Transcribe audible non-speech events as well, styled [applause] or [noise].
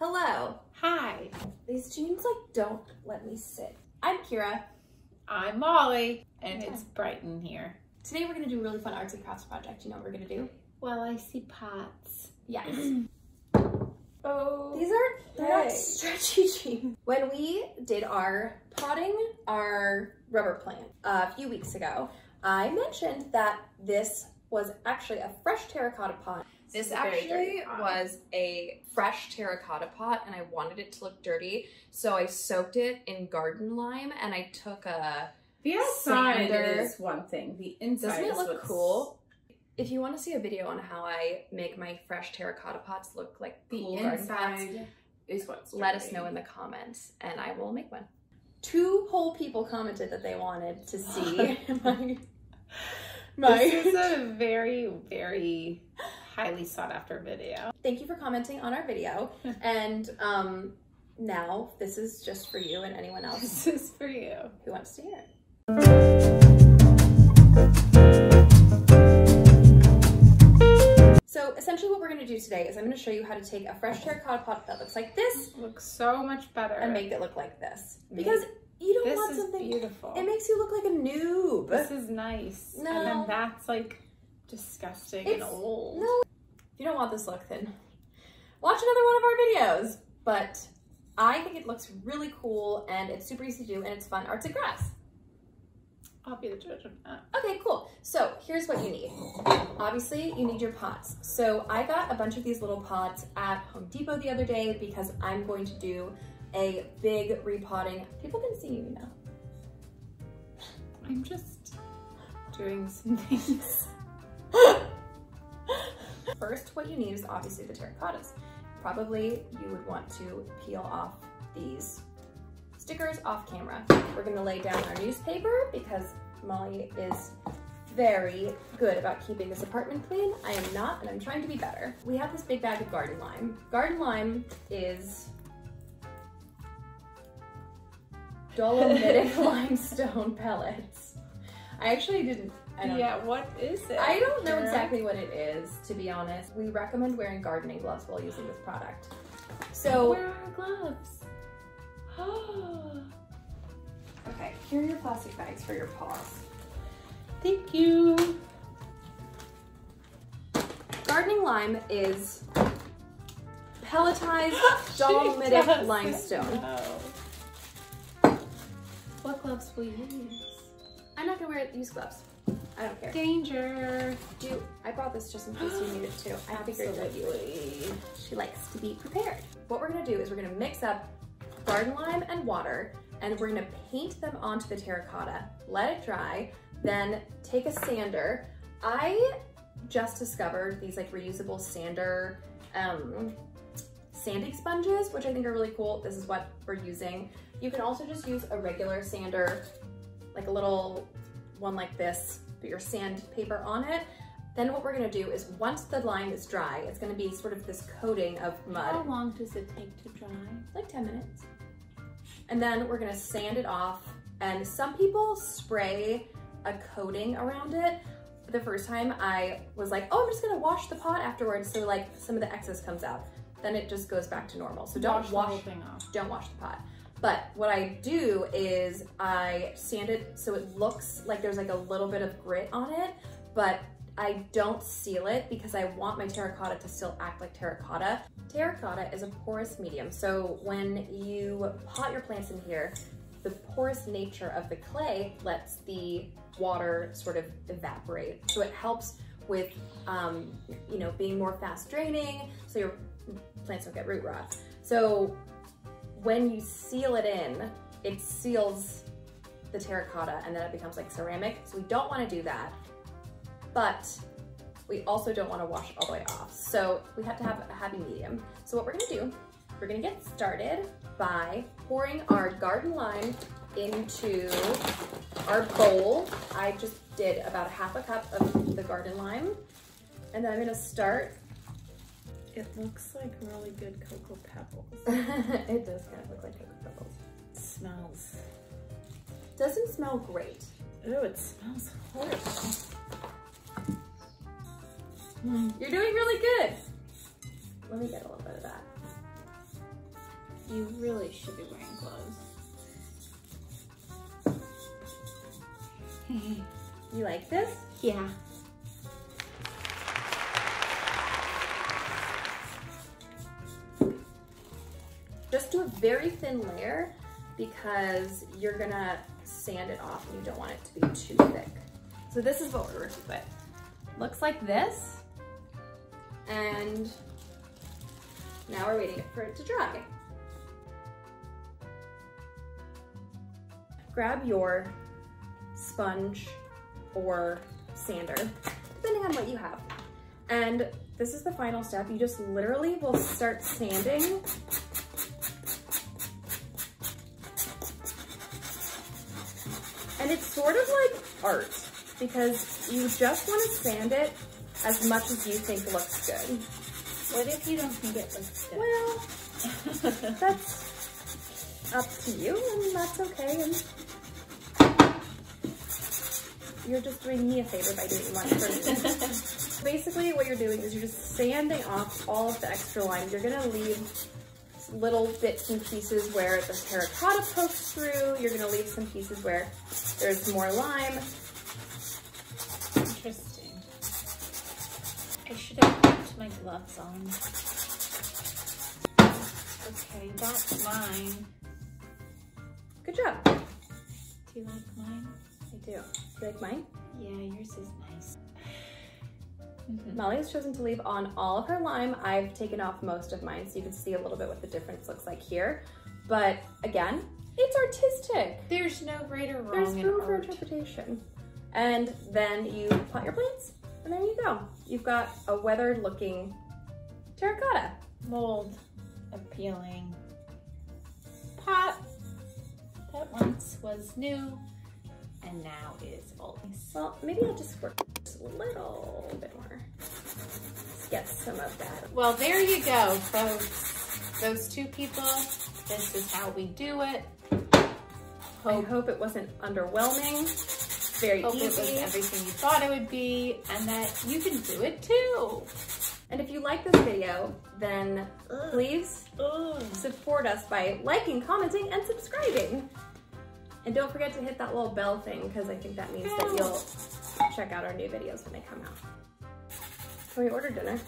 Hello. Hi, These jeans like don't let me sit. I'm Ciara. I'm Molly, and Okay. it's Brighton here. Today we're gonna do a really fun arts and crafts project. You know what we're gonna do? Well, I see pots. Yes. [clears throat] Oh, These aren't they're not stretchy [laughs] jeans. When we did our potting our rubber plant uh, a few weeks ago, I mentioned that this was actually a fresh terracotta pot. This It's a very actually was a fresh terracotta pot and I wanted it to look dirty. So I soaked it in garden lime and I took a the outside Sander. is one thing. The inside Doesn't it is look cool? If you want to see a video on how I make my fresh terracotta pots look like The cool inside is what's. let us know in the comments and I will make one. Two whole people commented that they wanted to see my [laughs] [laughs] my This is a very, very highly sought after video. Thank you for commenting on our video. [laughs] and um now this is just for you and anyone else This is for you. who wants to hear it. So essentially what we're gonna do today is I'm gonna show you how to take a fresh terracotta pot that looks like this Looks so much better. and make it look like this. Because you don't this want is something, beautiful. it makes you look like a noob. This is nice. No. And then that's like disgusting and old. No, if you don't want this look, then watch another one of our videos. But I think it looks really cool and it's super easy to do and it's fun arts and crafts. I'll be the judge of that. Okay, cool. So here's what you need. Obviously, you need your pots. So I got a bunch of these little pots at Home Depot the other day because I'm going to do a big repotting. People can see you now. I'm just doing some things. [laughs] First, what you need is obviously the terracottas. Probably you would want to peel off these stickers off camera. We're gonna lay down our newspaper because Molly is very good about keeping this apartment clean. I am not, and I'm trying to be better. We have this big bag of garden lime. Garden lime is [laughs] dolomitic limestone pellets. I actually didn't, Yeah, what is it? I don't know exactly what it is, to be honest. We recommend wearing gardening gloves while using this product. So, Where are our gloves? [gasps] okay, here are your plastic bags for your paws. Thank you. Gardening lime is pelletized [gasps] dolomitic limestone. know. [laughs] What gloves will you use? I'm not gonna wear use gloves. I don't care. Danger. Do I brought this just in case you need it too. I figured that you would. She likes to be prepared. What we're gonna do is we're gonna mix up garden lime and water and we're gonna paint them onto the terracotta, let it dry, then take a sander. I just discovered these like reusable sander um, sanding sponges, which I think are really cool. This is what we're using. You can also just use a regular sander, like a little one like this, put your sandpaper on it. Then what we're gonna do is once the lime is dry, it's gonna be sort of this coating of mud, How long does it take to dry? like 10 minutes. And then we're gonna sand it off. And some people spray a coating around it. The first time I was like, oh, I'm just gonna wash the pot afterwards so like some of the excess comes out. Then it just goes back to normal. So don't wash, wash, the whole thing off. don't wash the pot. But what I do is I sand it so it looks like there's like a little bit of grit on it, but I don't seal it because I want my terracotta to still act like terracotta. Terracotta is a porous medium, so when you pot your plants in here, the porous nature of the clay lets the water sort of evaporate. So it helps with, um, you know, being more fast draining, so your plants don't get root rot. So when you seal it in, it seals the terracotta and then it becomes like ceramic. So we don't wanna do that, but we also don't wanna wash all the way off. So we have to have a happy medium. So what we're gonna do, we're gonna get started by pouring our garden lime into our bowl. I just did about a half a cup of the garden lime. And then I'm gonna start It looks like really good cocoa pebbles. [laughs] it does kind of look like cocoa pebbles. It smells. Doesn't smell great. Oh, it smells horrible. Hmm, you're doing really good. Let me get a little bit of that. You really should be wearing clothes. [laughs] You like this? yeah. Very thin layer because you're gonna sand it off and you don't want it to be too thick. So this is what we're working with. Looks like this. And now we're waiting for it to dry. Grab your sponge or sander, depending on what you have. And this is the final step. You just literally will start sanding And it's sort of like art because you just want to sand it as much as you think looks good. What if you don't think it looks good? Well, [laughs] that's up to you and that's okay. And you're just doing me a favor by doing one for. [laughs] Basically what you're doing is you're just sanding off all of the extra lines. You're gonna leave little bits and pieces where the terracotta pokes through. You're gonna leave some pieces where there's more lime. Interesting. I should have put my gloves on. Okay, that's mine. Good job. Do you like mine? I do. You like mine? Yeah, yours is nice. Mhm. Molly has chosen to leave on all of her lime. I've taken off most of mine so you can see a little bit what the difference looks like here. But again, it's artistic. There's no right or There's wrong in room for interpretation. And then you pot your plants and there you go. You've got a weathered looking terracotta. Mold appealing pot that once was new and now is old. Well, maybe I'll just work just a little bit more. Let's get some of that. Well, there you go, folks. Those two people, this is how we do it. I Hope, hope it wasn't underwhelming. Very hope it was easy. everything you thought it would be and that you can do it too. And if you like this video, then please support us by liking, commenting, and subscribing. And don't forget to hit that little bell thing because I think that means that you'll check out our new videos when they come out. Can we ordered dinner?